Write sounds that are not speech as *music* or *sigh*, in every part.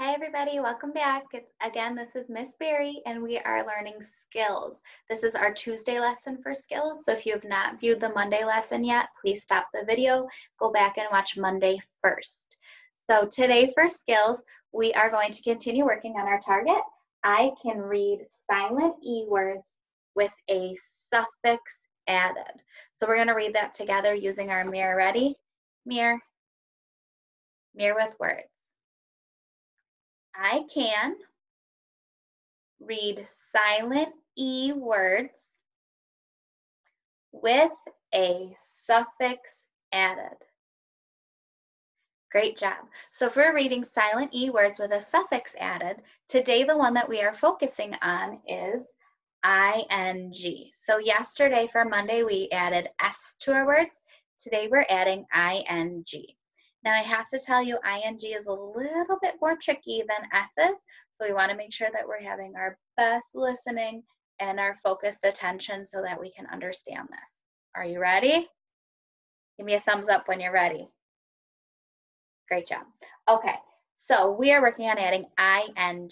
Hi everybody, welcome back. It's, again, this is Miss Berry and we are learning skills. This is our Tuesday lesson for skills. So if you have not viewed the Monday lesson yet, please stop the video, go back and watch Monday first. So today for skills, we are going to continue working on our target. I can read silent E words with a suffix added. So we're gonna read that together using our mirror. Ready? Mirror. Mirror with words. I can read silent E words with a suffix added. Great job. So if we're reading silent E words with a suffix added, today the one that we are focusing on is ing. So yesterday for Monday, we added S to our words. Today we're adding ing. Now I have to tell you ing is a little bit more tricky than s's, so we want to make sure that we're having our best listening and our focused attention so that we can understand this. Are you ready? Give me a thumbs up when you're ready. Great job. Okay, so we are working on adding ing.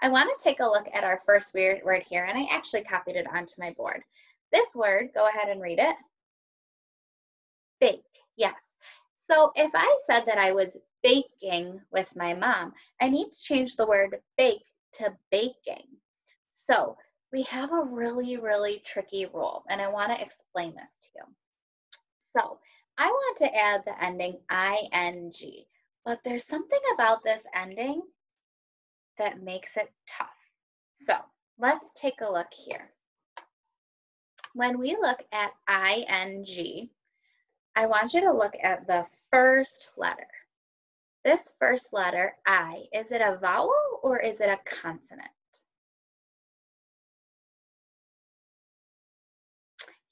I want to take a look at our first weird word here, and I actually copied it onto my board. This word, go ahead and read it. Bake, yes. So if I said that I was baking with my mom, I need to change the word bake to baking. So we have a really, really tricky rule, and I want to explain this to you. So I want to add the ending ing, but there's something about this ending that makes it tough. So let's take a look here. When we look at ing, I want you to look at the first letter. This first letter, I, is it a vowel or is it a consonant?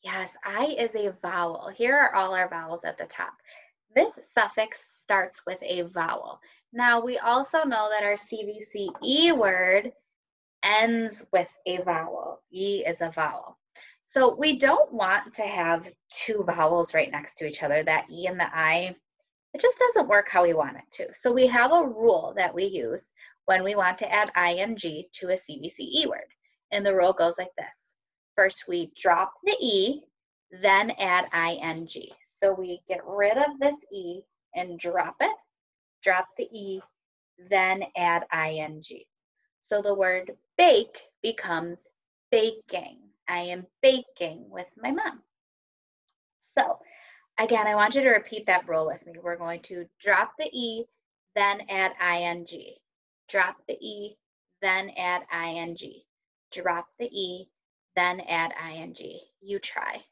Yes, I is a vowel. Here are all our vowels at the top. This suffix starts with a vowel. Now, we also know that our CVC E word ends with a vowel. E is a vowel. So we don't want to have two vowels right next to each other, that E and the I. It just doesn't work how we want it to. So we have a rule that we use when we want to add ing to a CVCE word. And the rule goes like this. First, we drop the E, then add ing. So we get rid of this E and drop it, drop the E, then add ing. So the word bake becomes baking. I am baking with my mom. So again, I want you to repeat that rule with me. We're going to drop the E, then add ing. Drop the E, then add ing. Drop the E, then add ing. You try.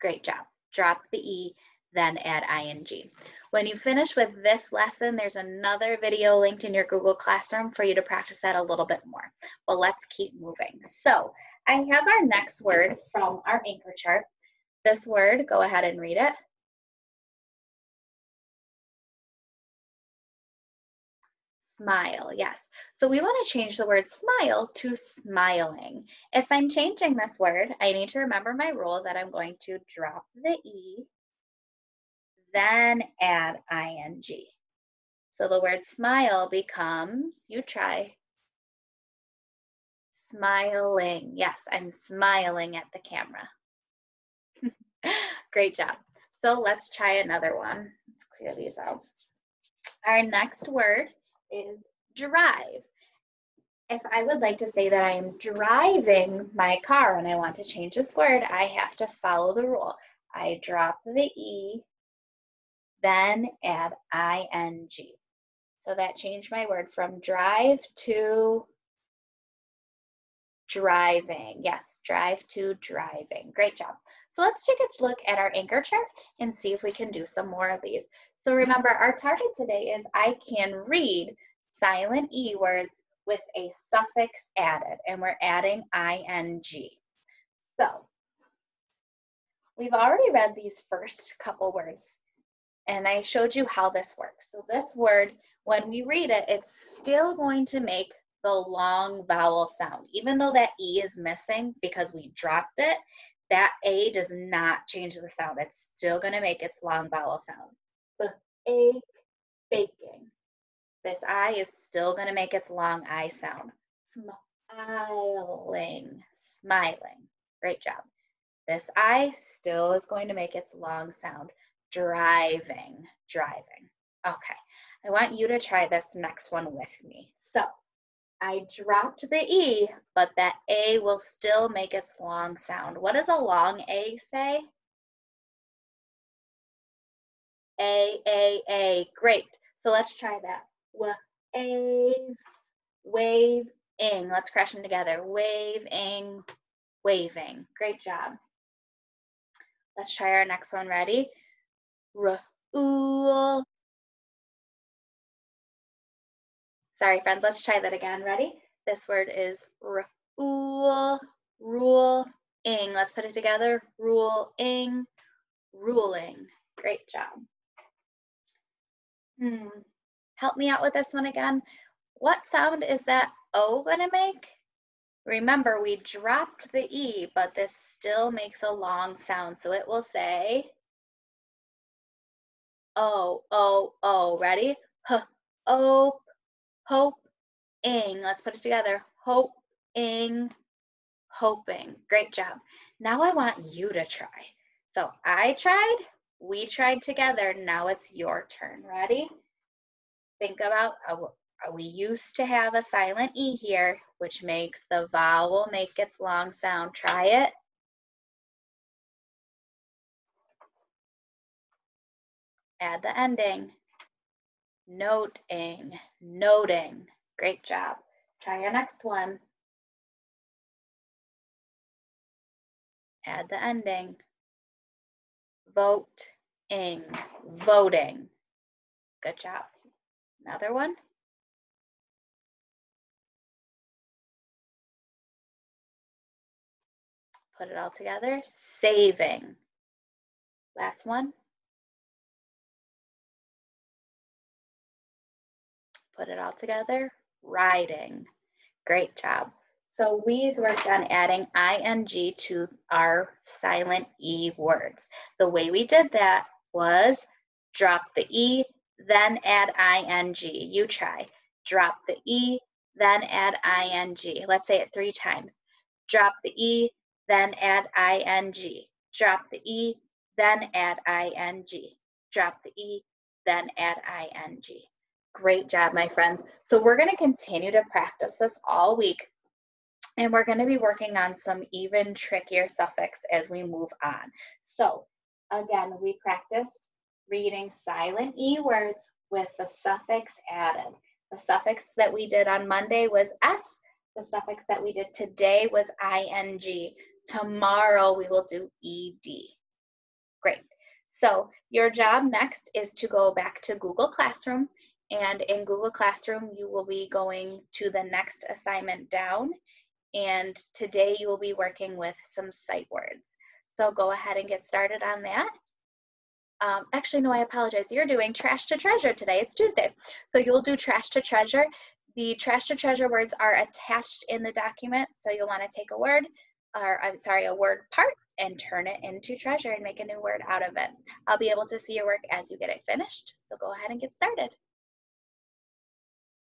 Great job. Drop the E, then add ing. When you finish with this lesson, there's another video linked in your Google Classroom for you to practice that a little bit more. Well, let's keep moving. So I have our next word from our anchor chart. This word, go ahead and read it. Smile, yes. So we want to change the word smile to smiling. If I'm changing this word, I need to remember my rule that I'm going to drop the E then add ing. So the word smile becomes, you try, smiling. Yes, I'm smiling at the camera. *laughs* Great job. So let's try another one. Let's clear these out. Our next word is drive. If I would like to say that I'm driving my car and I want to change this word, I have to follow the rule. I drop the E then add ing. So that changed my word from drive to driving. Yes, drive to driving. Great job. So let's take a look at our anchor chart and see if we can do some more of these. So remember, our target today is I can read silent E words with a suffix added, and we're adding ing. So we've already read these first couple words and I showed you how this works. So this word, when we read it, it's still going to make the long vowel sound. Even though that E is missing because we dropped it, that A does not change the sound. It's still going to make its long vowel sound. ache, baking. This I is still going to make its long I sound. Smiling, smiling. Great job. This I still is going to make its long sound. Driving, driving. Okay, I want you to try this next one with me. So I dropped the E, but that A will still make its long sound. What does a long A say? A, A, A. Great. So let's try that. Wave, wave, ing. Let's crash them together. Waving, waving. Great job. Let's try our next one. Ready? R-ool. Sorry, friends. Let's try that again. Ready? This word is r-ool, rule, ing. Let's put it together. Rule, ing, ruling. Great job. Hmm. Help me out with this one again. What sound is that O gonna make? Remember, we dropped the E, but this still makes a long sound. So it will say, O, O, O. Ready? H, hope, ing. Let's put it together. Hope, ing, hoping. Great job. Now I want you to try. So I tried, we tried together. Now it's your turn. Ready? Think about uh, uh, we used to have a silent E here, which makes the vowel make its long sound. Try it. Add the ending. Noting, noting. Great job. Try your next one. Add the ending. Voting, voting. Good job. Another one. Put it all together. Saving. Last one. Put it all together. Riding. Great job. So we worked on adding ing to our silent E words. The way we did that was drop the E, then add ing. You try. Drop the E, then add ing. Let's say it three times. Drop the E, then add ing. Drop the E, then add ing. Drop the E, then add ing. Great job, my friends. So we're going to continue to practice this all week. And we're going to be working on some even trickier suffix as we move on. So again, we practiced reading silent E words with the suffix added. The suffix that we did on Monday was S. The suffix that we did today was ing. Tomorrow we will do ed. Great. So your job next is to go back to Google Classroom. And in Google Classroom, you will be going to the next assignment down. And today you will be working with some sight words. So go ahead and get started on that. Um, actually, no, I apologize. You're doing trash to treasure today. It's Tuesday. So you'll do trash to treasure. The trash to treasure words are attached in the document. So you'll want to take a word, or I'm sorry, a word part and turn it into treasure and make a new word out of it. I'll be able to see your work as you get it finished. So go ahead and get started.